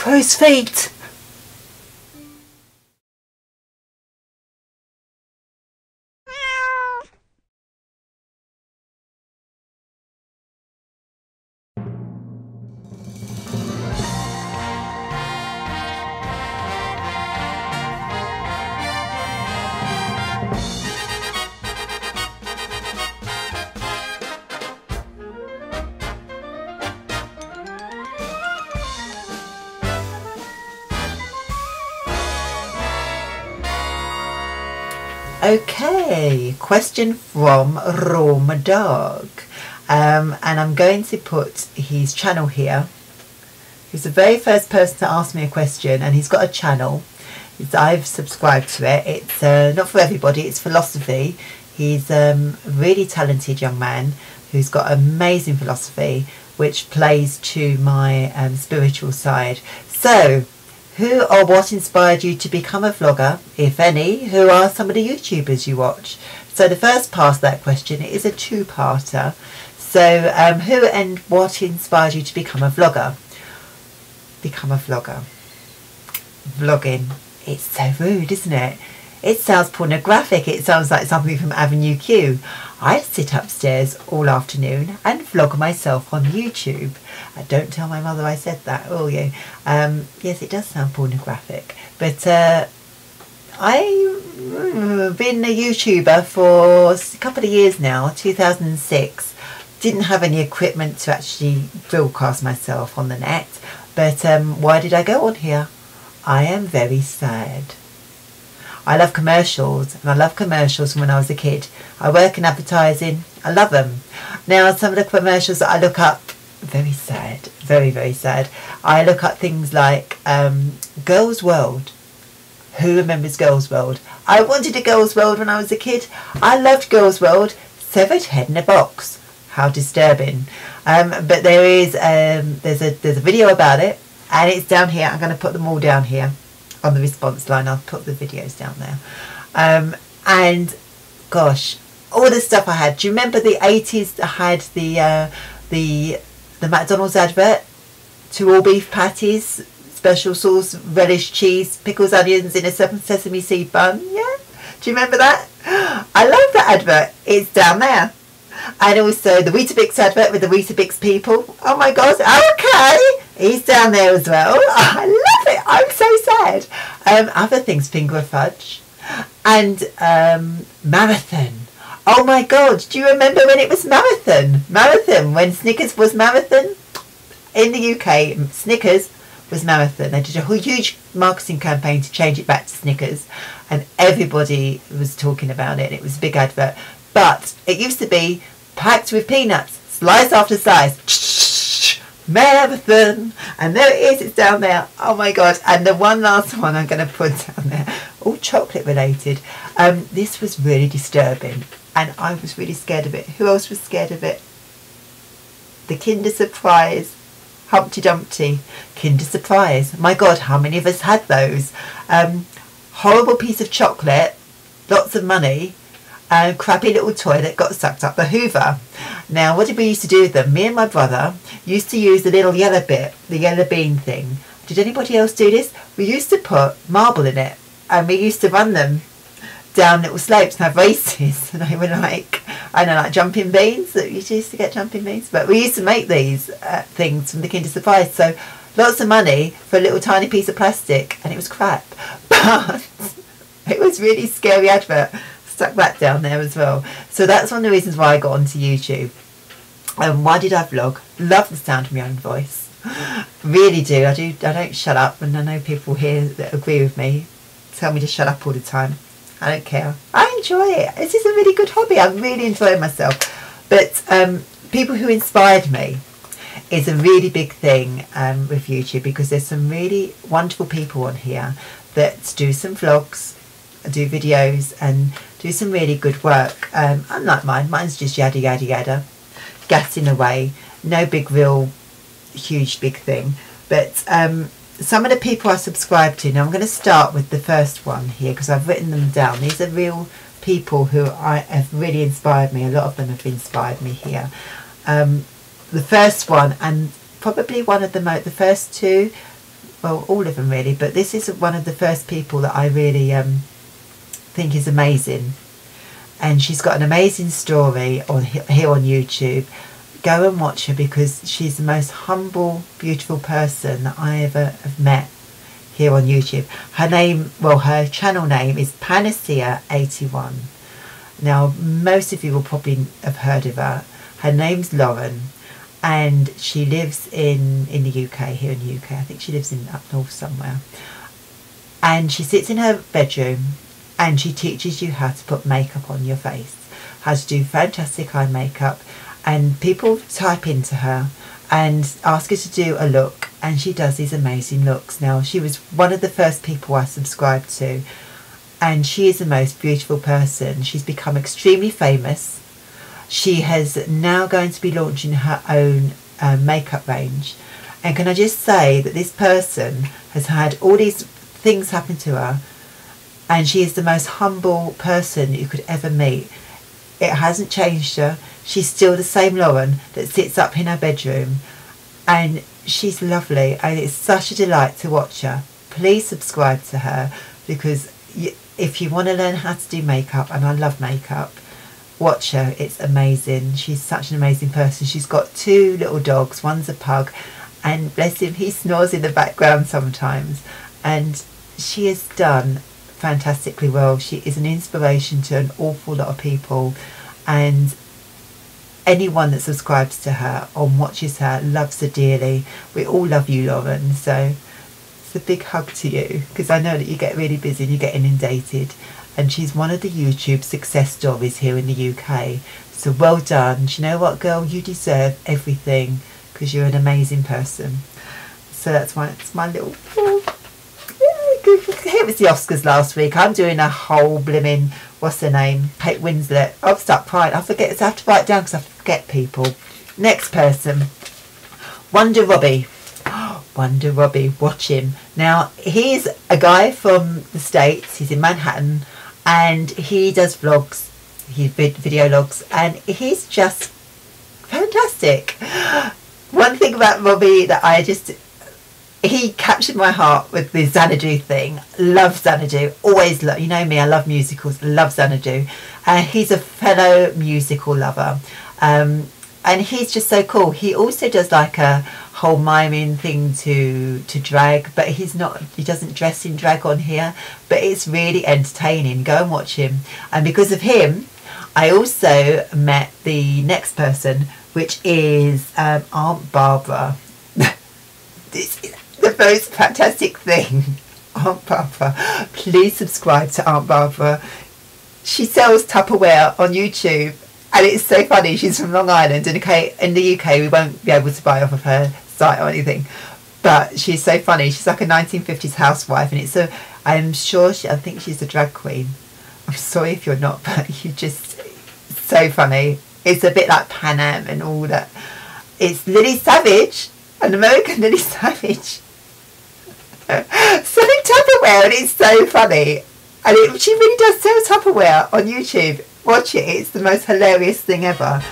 crow's feet. Okay, question from Roma Dog. Um, and I'm going to put his channel here. He's the very first person to ask me a question, and he's got a channel. It's, I've subscribed to it. It's uh, not for everybody, it's philosophy. He's um, a really talented young man who's got amazing philosophy, which plays to my um, spiritual side. So, who or what inspired you to become a vlogger, if any? Who are some of the YouTubers you watch? So the first part of that question is a two-parter. So um, who and what inspired you to become a vlogger? Become a vlogger. Vlogging. It's so rude, isn't it? It sounds pornographic. It sounds like something from Avenue Q. I sit upstairs all afternoon and vlog myself on YouTube. Uh, don't tell my mother I said that, will you? Um, yes, it does sound pornographic, but uh, I've been a YouTuber for a couple of years now, 2006. Didn't have any equipment to actually broadcast myself on the net, but um, why did I go on here? I am very sad. I love commercials and I love commercials from when I was a kid. I work in advertising. I love them. Now some of the commercials that I look up, very sad, very, very sad. I look up things like um, Girls World. Who remembers Girls World? I wanted a Girls World when I was a kid. I loved Girls World. Severed head in a box. How disturbing. Um, but there is um, there's a there's a video about it and it's down here. I'm going to put them all down here on the response line. I'll put the videos down there. Um, and gosh, all the stuff I had. Do you remember the 80s? I had the uh, the the McDonald's advert. Two all beef patties, special sauce, relish, cheese, pickles, onions in a sesame seed bun. Yeah, do you remember that? I love that advert. It's down there. And also the Weetabix advert with the Weetabix people. Oh my god, okay. He's down there as well. I. I'm so sad. Um, other things, finger fudge. And um, marathon. Oh my god, do you remember when it was marathon? Marathon, when Snickers was marathon? In the UK, Snickers was marathon. They did a huge marketing campaign to change it back to Snickers, and everybody was talking about it. It was a big advert. But it used to be packed with peanuts, slice after slice. Marathon. And there it is, it's down there. Oh my god. And the one last one I'm going to put down there, all chocolate related. Um, this was really disturbing. And I was really scared of it. Who else was scared of it? The Kinder Surprise. Humpty Dumpty. Kinder Surprise. My god, how many of us had those? Um, horrible piece of chocolate. Lots of money a crappy little toy that got sucked up the hoover. Now what did we used to do with them? Me and my brother used to use the little yellow bit, the yellow bean thing. Did anybody else do this? We used to put marble in it and we used to run them down little slopes and have races and they were like I know like jumping beans that you used to get jumping beans but we used to make these uh, things from the Kinder Surprise so lots of money for a little tiny piece of plastic and it was crap but it was really scary advert stuck that down there as well. So that's one of the reasons why I got onto YouTube. And um, why did I vlog? Love the sound of my own voice. really do. I do. I don't shut up, and I know people here that agree with me. Tell me to shut up all the time. I don't care. I enjoy it. This is a really good hobby. I'm really enjoy myself. But um, people who inspired me is a really big thing um, with YouTube because there's some really wonderful people on here that do some vlogs, do videos, and do some really good work. Um, unlike mine, mine's just yada yada yada, gassing away, no big real huge big thing. But um, some of the people I subscribe to, now I'm going to start with the first one here because I've written them down. These are real people who I have really inspired me. A lot of them have inspired me here. Um, the first one and probably one of the most, the first two well, all of them really, but this is one of the first people that I really um, think is amazing. And she's got an amazing story on here on YouTube. Go and watch her because she's the most humble, beautiful person that I ever have met here on YouTube. Her name, well, her channel name is Panacea81. Now, most of you will probably have heard of her. Her name's Lauren and she lives in in the UK here in the UK I think she lives in up north somewhere and she sits in her bedroom and she teaches you how to put makeup on your face how to do fantastic eye makeup. And people type into her and ask her to do a look and she does these amazing looks. Now she was one of the first people I subscribed to and she is the most beautiful person. She's become extremely famous. She has now going to be launching her own uh, makeup range. And can I just say that this person has had all these things happen to her and she is the most humble person you could ever meet. It hasn't changed her. She's still the same Lauren that sits up in her bedroom. And she's lovely and it's such a delight to watch her. Please subscribe to her because if you want to learn how to do makeup and I love makeup watch her. It's amazing. She's such an amazing person. She's got two little dogs. One's a pug and bless him he snores in the background sometimes. And she has done fantastically well she is an inspiration to an awful lot of people and anyone that subscribes to her or watches her loves her dearly we all love you lauren so it's a big hug to you because i know that you get really busy and you get inundated and she's one of the YouTube success stories here in the UK. So well done. Do you know what, girl? You deserve everything because you're an amazing person. So that's why it's my little. Here was the Oscars last week. I'm doing a whole blimmin' what's her name? Kate Winslet. I'll stop crying. I forget. I have to write down because I forget people. Next person, Wonder Robbie. Wonder Robbie, watch him. Now, he's a guy from the States. He's in Manhattan and he does vlogs, he video logs, and he's just fantastic. One thing about Robbie that I just he captured my heart with the Xanadu thing. Love Xanadu. Always love. You know me. I love musicals. Love Xanadu. And uh, he's a fellow musical lover. Um, and he's just so cool. He also does like a whole miming thing to to drag, but he's not. He doesn't dress in drag on here, but it's really entertaining. Go and watch him. And because of him, I also met the next person, which is um, Aunt Barbara. this is the most fantastic thing. Aunt Barbara. Please subscribe to Aunt Barbara. She sells Tupperware on YouTube and it's so funny. She's from Long Island, and okay, in the UK we won't be able to buy off of her site or anything. But she's so funny. She's like a 1950s housewife, and it's a. I'm sure she. I think she's a drag queen. I'm sorry if you're not, but you're just so funny. It's a bit like Pam Ann and all that. It's Lily Savage, an American Lily Savage, selling Tupperware, and it's so funny. And it, she really does sell Tupperware on YouTube. Watch it, it's the most hilarious thing ever.